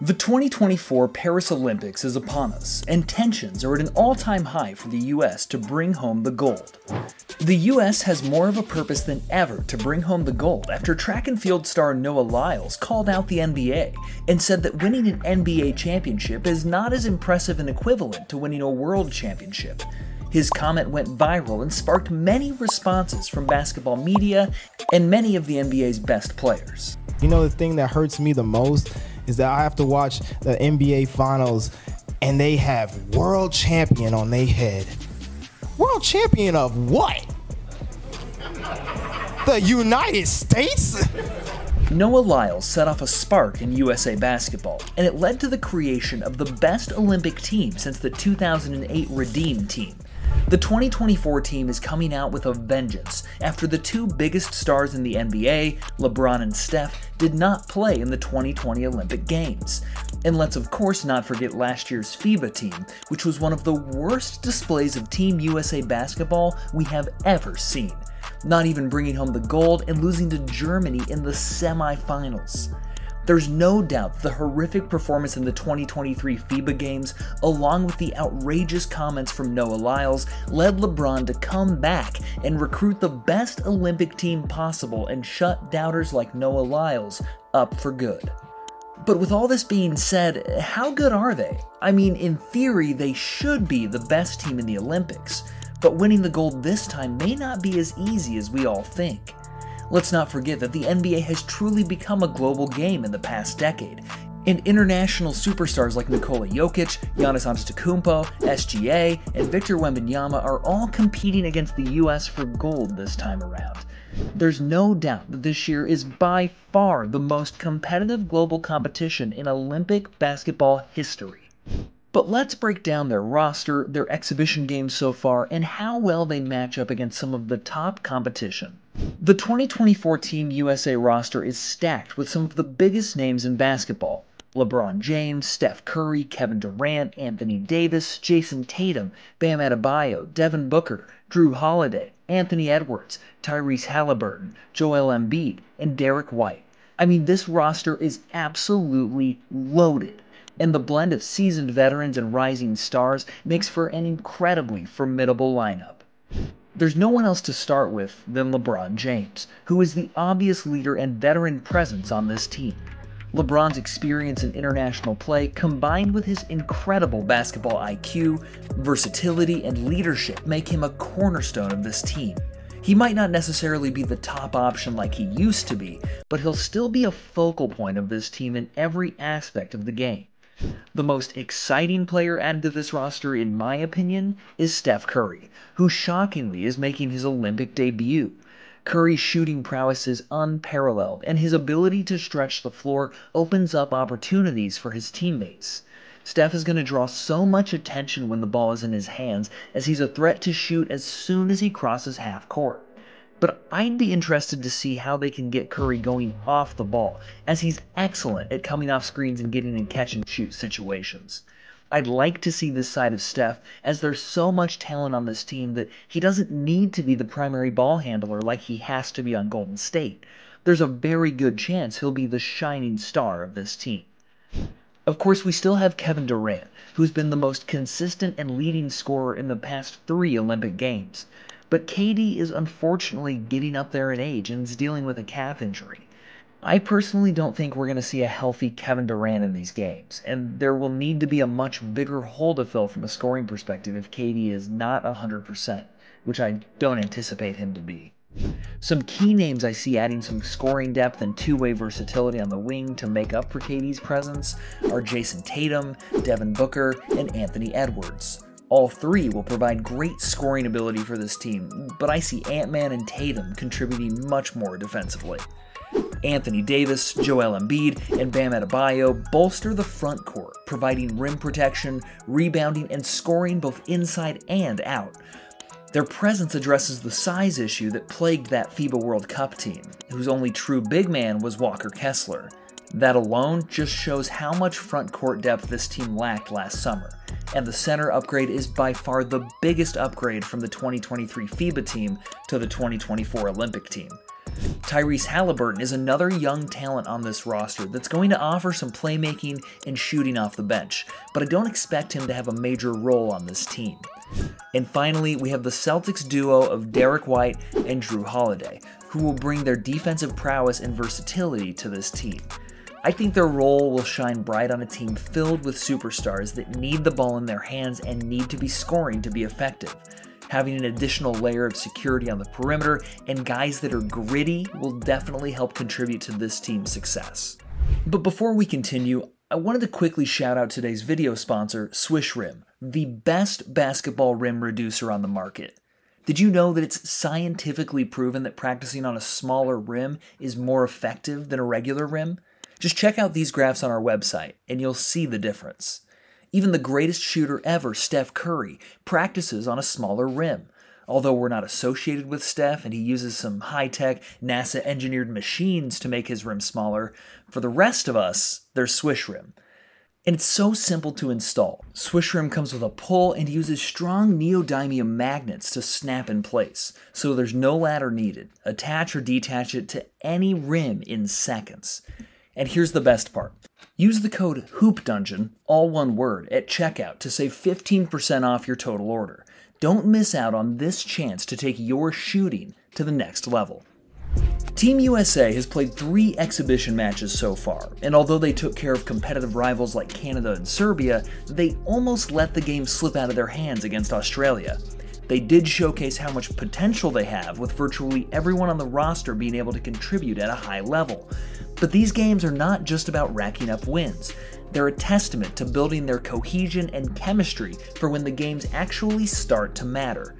The 2024 Paris Olympics is upon us, and tensions are at an all time high for the US to bring home the gold. The US has more of a purpose than ever to bring home the gold after track and field star Noah Lyles called out the NBA and said that winning an NBA championship is not as impressive and equivalent to winning a world championship. His comment went viral and sparked many responses from basketball media and many of the NBA's best players. You know, the thing that hurts me the most is that I have to watch the NBA finals and they have world champion on their head. World champion of what? The United States? Noah Lyles set off a spark in USA basketball, and it led to the creation of the best Olympic team since the 2008 Redeem team. The 2024 team is coming out with a vengeance after the two biggest stars in the NBA, LeBron and Steph, did not play in the 2020 Olympic Games. And let's of course not forget last year's FIBA team, which was one of the worst displays of Team USA basketball we have ever seen. Not even bringing home the gold and losing to Germany in the semifinals. There's no doubt the horrific performance in the 2023 FIBA Games, along with the outrageous comments from Noah Lyles, led LeBron to come back and recruit the best Olympic team possible and shut doubters like Noah Lyles up for good. But with all this being said, how good are they? I mean, in theory, they should be the best team in the Olympics, but winning the gold this time may not be as easy as we all think. Let's not forget that the NBA has truly become a global game in the past decade, and international superstars like Nikola Jokic, Giannis Antetokounmpo, SGA, and Victor Wembanyama are all competing against the US for gold this time around. There's no doubt that this year is by far the most competitive global competition in Olympic basketball history. But let's break down their roster, their exhibition games so far, and how well they match up against some of the top competition. The 2024 Team USA roster is stacked with some of the biggest names in basketball. LeBron James, Steph Curry, Kevin Durant, Anthony Davis, Jayson Tatum, Bam Adebayo, Devin Booker, Jrue Holiday, Anthony Edwards, Tyrese Halliburton, Joel Embiid, and Derrick White. I mean, this roster is absolutely loaded, and the blend of seasoned veterans and rising stars makes for an incredibly formidable lineup. There's no one else to start with than LeBron James, who is the obvious leader and veteran presence on this team. LeBron's experience in international play, combined with his incredible basketball IQ, versatility, and leadership, make him a cornerstone of this team. He might not necessarily be the top option like he used to be, but he'll still be a focal point of this team in every aspect of the game. The most exciting player added to this roster, in my opinion, is Steph Curry, who shockingly is making his Olympic debut. Curry's shooting prowess is unparalleled, and his ability to stretch the floor opens up opportunities for his teammates. Steph is going to draw so much attention when the ball is in his hands, as he's a threat to shoot as soon as he crosses half court. But I'd be interested to see how they can get Curry going off the ball, as he's excellent at coming off screens and getting in catch and shoot situations. I'd like to see this side of Steph, as there's so much talent on this team that he doesn't need to be the primary ball handler like he has to be on Golden State. There's a very good chance he'll be the shining star of this team. Of course, we still have Kevin Durant, who's been the most consistent and leading scorer in the past three Olympic Games. But KD is unfortunately getting up there in age and is dealing with a calf injury. I personally don't think we're going to see a healthy Kevin Durant in these games, and there will need to be a much bigger hole to fill from a scoring perspective if KD is not 100%, which I don't anticipate him to be. Some key names I see adding some scoring depth and two way versatility on the wing to make up for KD's presence are Jayson Tatum, Devin Booker, and Anthony Edwards. All three will provide great scoring ability for this team, but I see Ant Man and Tatum contributing much more defensively. Anthony Davis, Joel Embiid, and Bam Adebayo bolster the front court, providing rim protection, rebounding, and scoring both inside and out. Their presence addresses the size issue that plagued that FIBA World Cup team, whose only true big man was Walker Kessler. That alone just shows how much front court depth this team lacked last summer and the center upgrade is by far the biggest upgrade from the 2023 FIBA team to the 2024 Olympic team. Tyrese Halliburton is another young talent on this roster that's going to offer some playmaking and shooting off the bench, but I don't expect him to have a major role on this team. And finally, we have the Celtics duo of Derrick White and Jrue Holiday, who will bring their defensive prowess and versatility to this team. I think their role will shine bright on a team filled with superstars that need the ball in their hands and need to be scoring to be effective. Having an additional layer of security on the perimeter and guys that are gritty will definitely help contribute to this team's success. But before we continue, I wanted to quickly shout out today's video sponsor, Swish Rim, the best basketball rim reducer on the market. Did you know that it's scientifically proven that practicing on a smaller rim is more effective than a regular rim? Just check out these graphs on our website and you'll see the difference. Even the greatest shooter ever, Steph Curry, practices on a smaller rim. Although we're not associated with Steph and he uses some high tech, NASA engineered machines to make his rim smaller, for the rest of us, there's Swish Rim. And it's so simple to install. Swish Rim comes with a pull and uses strong neodymium magnets to snap in place, so there's no ladder needed. Attach or detach it to any rim in seconds. And here's the best part Use the code HOOPDungeon, all one word, at checkout to save 15% off your total order. Don't miss out on this chance to take your shooting to the next level. Team USA has played three exhibition matches so far, and although they took care of competitive rivals like Canada and Serbia, they almost let the game slip out of their hands against Australia. They did showcase how much potential they have, with virtually everyone on the roster being able to contribute at a high level. But these games are not just about racking up wins. They're a testament to building their cohesion and chemistry for when the games actually start to matter.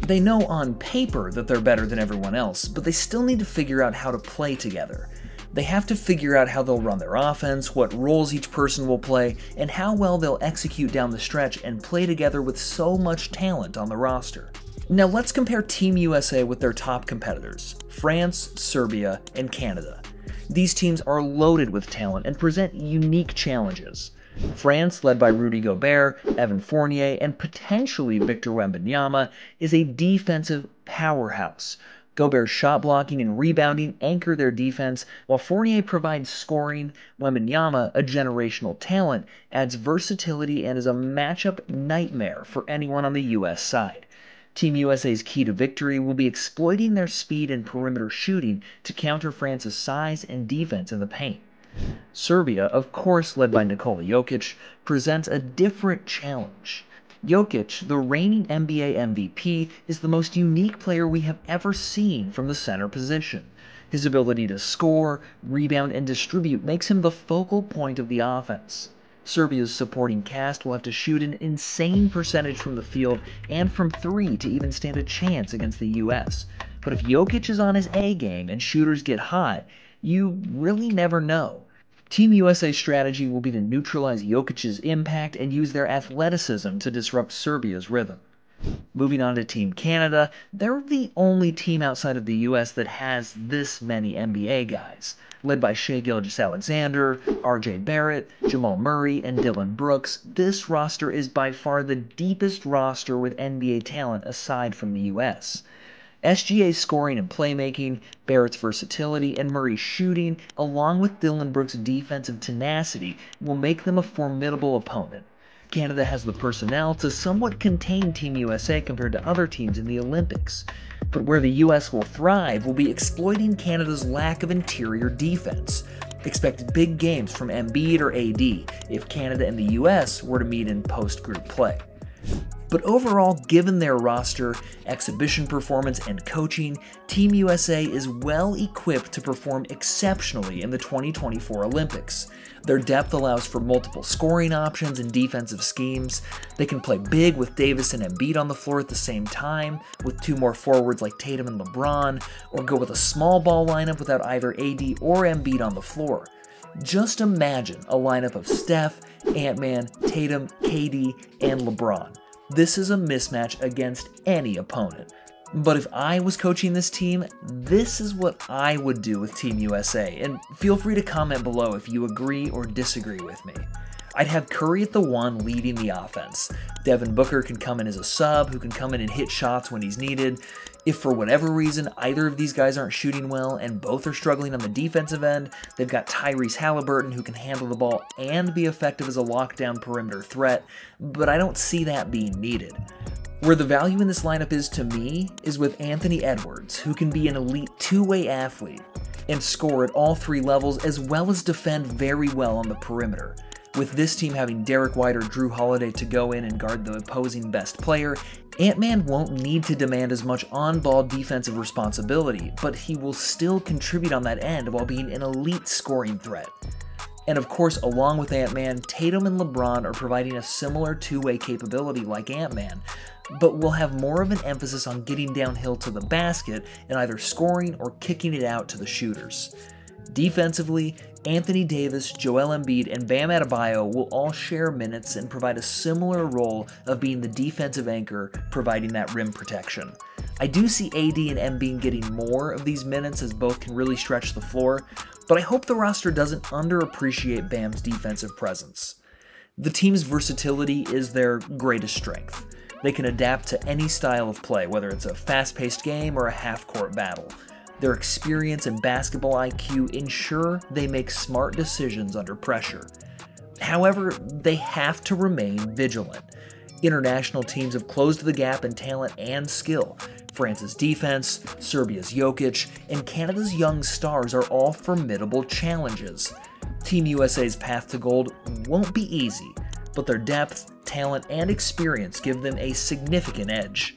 They know on paper that they're better than everyone else, but they still need to figure out how to play together. They have to figure out how they'll run their offense, what roles each person will play, and how well they'll execute down the stretch and play together with so much talent on the roster. Now let's compare Team USA with their top competitors France, Serbia, and Canada. These teams are loaded with talent and present unique challenges. France, led by Rudy Gobert, Evan Fournier, and potentially Victor Wembanyama, is a defensive powerhouse. Gobert's shot blocking and rebounding anchor their defense, while Fournier provides scoring. Wembanyama, a generational talent, adds versatility and is a matchup nightmare for anyone on the U.S. side. Team USA's key to victory will be exploiting their speed and perimeter shooting to counter France's size and defense in the paint. Serbia, of course led by Nikola Jokic, presents a different challenge. Jokic, the reigning NBA MVP, is the most unique player we have ever seen from the center position. His ability to score, rebound, and distribute makes him the focal point of the offense. Serbia's supporting cast will have to shoot an insane percentage from the field and from three to even stand a chance against the US. But if Jokic is on his A game and shooters get hot, you really never know. Team USA's strategy will be to neutralize Jokic's impact and use their athleticism to disrupt Serbia's rhythm. Moving on to Team Canada, they're the only team outside of the US that has this many NBA guys led by Shai Gilgeous-Alexander, RJ Barrett, Jamal Murray, and Dillon Brooks, this roster is by far the deepest roster with NBA talent aside from the US. SGA's scoring and playmaking, Barrett's versatility, and Murray's shooting, along with Dillon Brooks' defensive tenacity, will make them a formidable opponent. Canada has the personnel to somewhat contain Team USA compared to other teams in the Olympics. But where the US will thrive will be exploiting Canada's lack of interior defense. Expect big games from Embiid or AD if Canada and the US were to meet in post group play. But overall, given their roster, exhibition performance, and coaching, Team USA is well equipped to perform exceptionally in the 2024 Olympics. Their depth allows for multiple scoring options and defensive schemes. They can play big with Davis and Embiid on the floor at the same time, with two more forwards like Tatum and LeBron, or go with a small ball lineup without either AD or Embiid on the floor. Just imagine a lineup of Steph, Ant Man, Tatum, KD, and LeBron. This is a mismatch against any opponent. But if I was coaching this team, this is what I would do with Team USA, and feel free to comment below if you agree or disagree with me. I'd have Curry at the one leading the offense. Devin Booker can come in as a sub who can come in and hit shots when he's needed. If for whatever reason either of these guys aren't shooting well and both are struggling on the defensive end, they've got Tyrese Halliburton who can handle the ball and be effective as a lockdown perimeter threat, but I don't see that being needed. Where the value in this lineup is to me is with Anthony Edwards, who can be an elite two way athlete and score at all three levels as well as defend very well on the perimeter. With this team having Derrick White or Jrue Holiday to go in and guard the opposing best player, Ant-Man won't need to demand as much on-ball defensive responsibility, but he will still contribute on that end while being an elite scoring threat. And of course, along with Ant-Man, Tatum and LeBron are providing a similar two-way capability like Ant-Man, but will have more of an emphasis on getting downhill to the basket and either scoring or kicking it out to the shooters. Defensively, Anthony Davis, Joel Embiid, and Bam Adebayo will all share minutes and provide a similar role of being the defensive anchor, providing that rim protection. I do see AD and Embiid getting more of these minutes as both can really stretch the floor, but I hope the roster doesn't underappreciate Bam's defensive presence. The team's versatility is their greatest strength. They can adapt to any style of play, whether it's a fast paced game or a half court battle. Their experience and basketball IQ ensure they make smart decisions under pressure. However, they have to remain vigilant. International teams have closed the gap in talent and skill. France's defense, Serbia's Jokic, and Canada's young stars are all formidable challenges. Team USA's path to gold won't be easy, but their depth, talent, and experience give them a significant edge.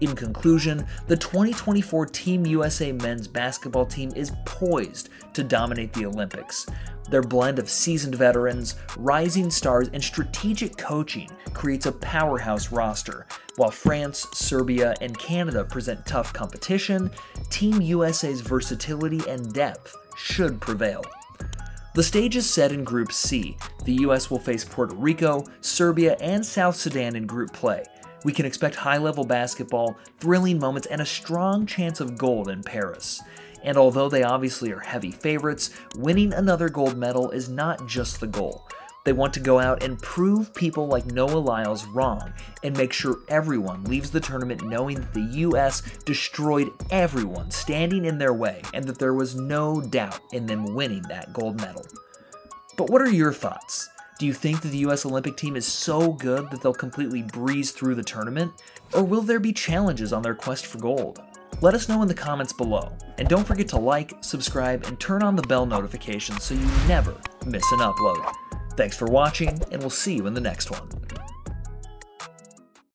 In conclusion, the 2024 Team USA men's basketball team is poised to dominate the Olympics. Their blend of seasoned veterans, rising stars, and strategic coaching creates a powerhouse roster. While France, Serbia, and Canada present tough competition, Team USA's versatility and depth should prevail. The stage is set in Group C. The US will face Puerto Rico, Serbia, and South Sudan in group play. We can expect high level basketball, thrilling moments, and a strong chance of gold in Paris. And although they obviously are heavy favorites, winning another gold medal is not just the goal. They want to go out and prove people like Noah Lyles wrong and make sure everyone leaves the tournament knowing that the US destroyed everyone standing in their way and that there was no doubt in them winning that gold medal. But what are your thoughts? Do you think that the US Olympic team is so good that they'll completely breeze through the tournament? Or will there be challenges on their quest for gold? Let us know in the comments below. And don't forget to like, subscribe, and turn on the bell notifications so you never miss an upload. Thanks for watching, and we'll see you in the next one.